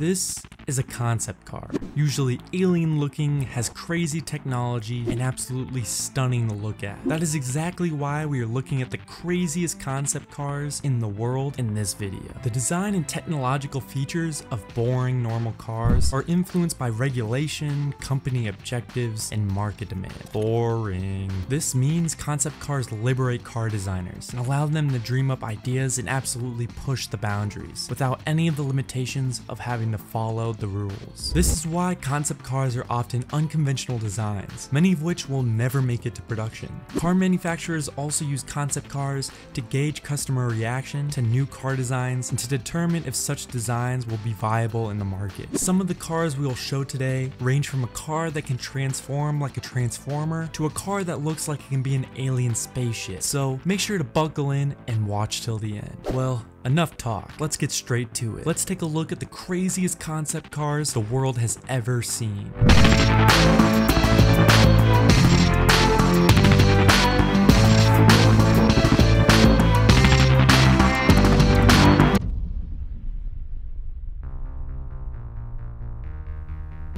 This is a concept car. Usually alien looking, has crazy technology, and absolutely stunning to look at. That is exactly why we are looking at the craziest concept cars in the world in this video. The design and technological features of boring normal cars are influenced by regulation, company objectives, and market demand. Boring. This means concept cars liberate car designers and allow them to dream up ideas and absolutely push the boundaries without any of the limitations of having to follow the rules. This is why concept cars are often unconventional designs, many of which will never make it to production. Car manufacturers also use concept cars to gauge customer reaction to new car designs and to determine if such designs will be viable in the market. Some of the cars we will show today range from a car that can transform like a transformer to a car that looks like it can be an alien spaceship. So make sure to buckle in and watch till the end. Well, Enough talk, let's get straight to it. Let's take a look at the craziest concept cars the world has ever seen.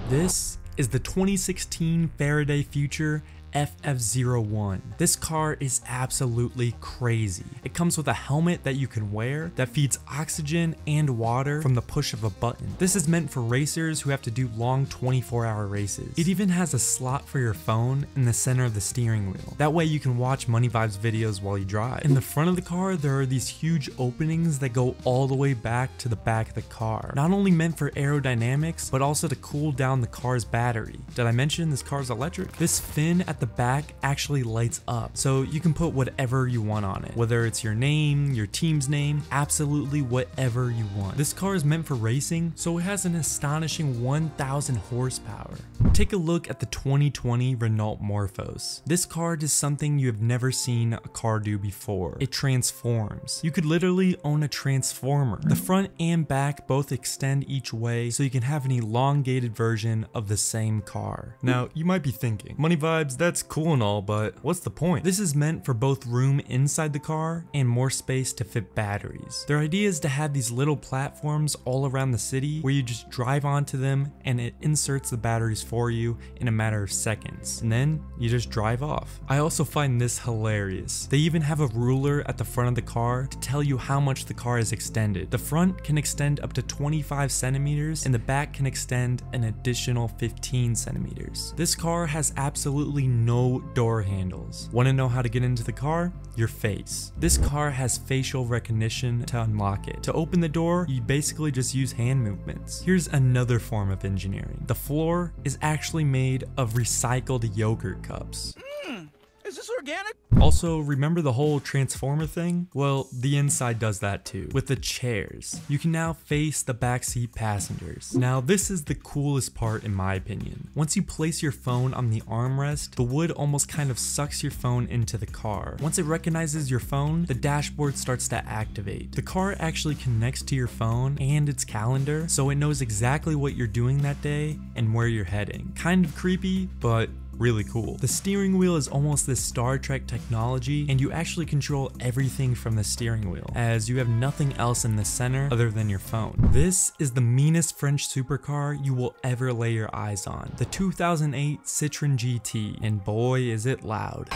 This is the 2016 Faraday Future FF01. This car is absolutely crazy. It comes with a helmet that you can wear that feeds oxygen and water from the push of a button. This is meant for racers who have to do long 24 hour races. It even has a slot for your phone in the center of the steering wheel. That way you can watch MoneyVibez videos while you drive. In the front of the car, there are these huge openings that go all the way back to the back of the car. Not only meant for aerodynamics, but also to cool down the car's battery. Did I mention this car's electric? This fin at the back actually lights up, so you can put whatever you want on it, whether it's your name, your team's name, absolutely whatever you want. This car is meant for racing, so it has an astonishing 1000 horsepower. Take a look at the 2020 Renault Morphoz. This car does something you have never seen a car do before. It transforms. You could literally own a transformer. The front and back both extend each way so you can have an elongated version of the same car. Now, you might be thinking, MoneyVibez, that's cool and all, but what's the point? This is meant for both room inside the car and more space to fit batteries. Their idea is to have these little platforms all around the city where you just drive onto them and it inserts the batteries for you in a matter of seconds. And then you just drive off. I also find this hilarious. They even have a ruler at the front of the car to tell you how much the car is extended. The front can extend up to 25 centimeters and the back can extend an additional 15 centimeters. This car has absolutely no door handles. Want to know how to get into the car? Your face. This car has facial recognition to unlock it. To open the door, you basically just use hand movements. Here's another form of engineering. The floor is actually made of recycled yogurt cups. Hmm. Is this organic? Also, remember the whole transformer thing? Well, the inside does that too. With the chairs, you can now face the backseat passengers. Now, this is the coolest part in my opinion. Once you place your phone on the armrest, the wood almost kind of sucks your phone into the car. Once it recognizes your phone, the dashboard starts to activate. The car actually connects to your phone and its calendar, so it knows exactly what you're doing that day and where you're heading. Kind of creepy, but really cool. The steering wheel is almost this Star Trek technology and you actually control everything from the steering wheel as you have nothing else in the center other than your phone. This is the meanest French supercar you will ever lay your eyes on. The 2008 Citroen GT and boy is it loud.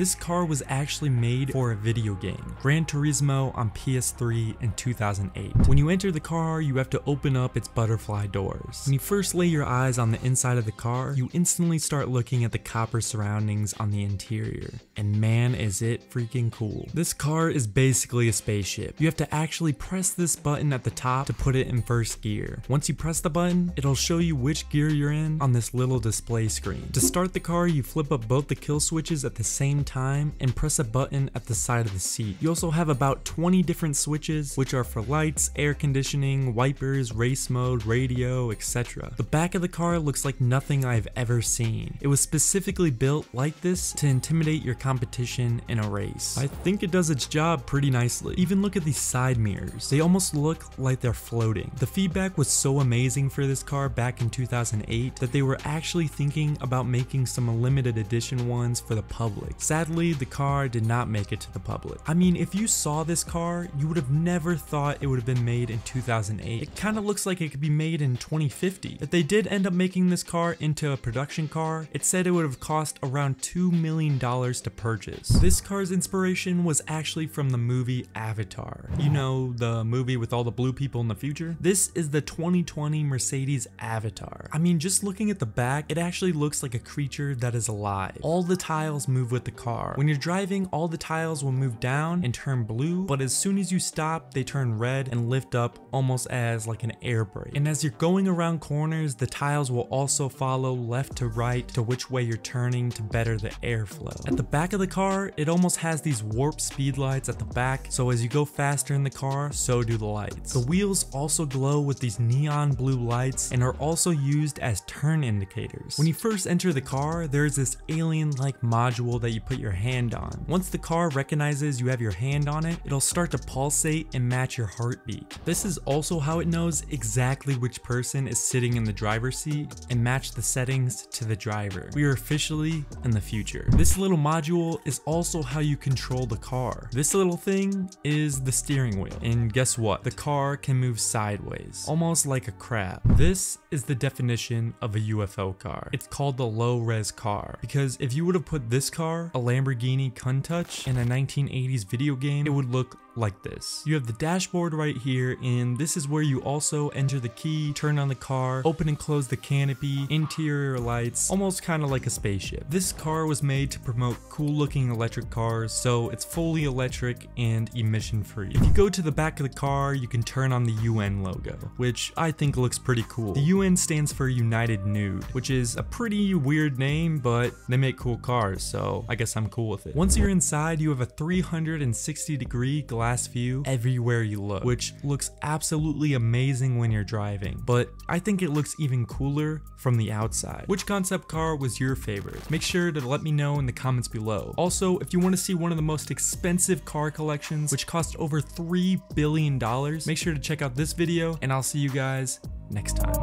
This car was actually made for a video game, Gran Turismo on PS3 in 2008. When you enter the car, you have to open up its butterfly doors. When you first lay your eyes on the inside of the car, you instantly start looking at the copper surroundings on the interior. And man, is it freaking cool. This car is basically a spaceship. You have to actually press this button at the top to put it in first gear. Once you press the button, it'll show you which gear you're in on this little display screen. To start the car, you flip up both the kill switches at the same time and press a button at the side of the seat. You also have about 20 different switches, which are for lights, air conditioning, wipers, race mode, radio, etc. The back of the car looks like nothing I've ever seen. It was specifically built like this to intimidate your competition in a race. I think it does its job pretty nicely. Even look at these side mirrors. They almost look like they're floating. The feedback was so amazing for this car back in 2008 that they were actually thinking about making some limited edition ones for the public. Sadly, the car did not make it to the public. I mean, if you saw this car, you would have never thought it would have been made in 2008. It kind of looks like it could be made in 2050. If they did end up making this car into a production car, it said it would have cost around $2 million to purchase. This car's inspiration was actually from the movie Avatar. You know, the movie with all the blue people in the future? This is the 2020 Mercedes Avatar. I mean, just looking at the back, it actually looks like a creature that is alive. All the tiles move with the car. When you're driving, all the tiles will move down and turn blue, but as soon as you stop, they turn red and lift up almost as like an air brake. And as you're going around corners, the tiles will also follow left to right to which way you're turning to better the airflow. At the back of the car, it almost has these warp speed lights at the back, so as you go faster in the car, so do the lights. The wheels also glow with these neon blue lights and are also used as turn indicators. When you first enter the car, there's this alien-like module that you put your hand on. Once the car recognizes you have your hand on it, it'll start to pulsate and match your heartbeat. This is also how it knows exactly which person is sitting in the driver's seat and match the settings to the driver. We are officially in the future. This little module is also how you control the car. This little thing is the steering wheel. And guess what? The car can move sideways, almost like a crab. This is the definition of a UFO car. It's called the low res car because if you would have put this car, a Lamborghini Countach, in a 1980s video game, it would look like this. You have the dashboard right here and this is where you also enter the key, turn on the car, open and close the canopy, interior lights, almost kind of like a spaceship. This car was made to promote cool looking electric cars so it's fully electric and emission free. If you go to the back of the car you can turn on the UN logo which I think looks pretty cool. The UN stands for United Nude which is a pretty weird name but they make cool cars so I guess I'm cool with it. Once you're inside you have a 360 degree glass glass view everywhere you look, which looks absolutely amazing when you're driving, but I think it looks even cooler from the outside. Which concept car was your favorite? Make sure to let me know in the comments below. Also, if you want to see one of the most expensive car collections, which cost over $3 billion, make sure to check out this video, and I'll see you guys next time.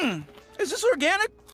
Mm, is this organic?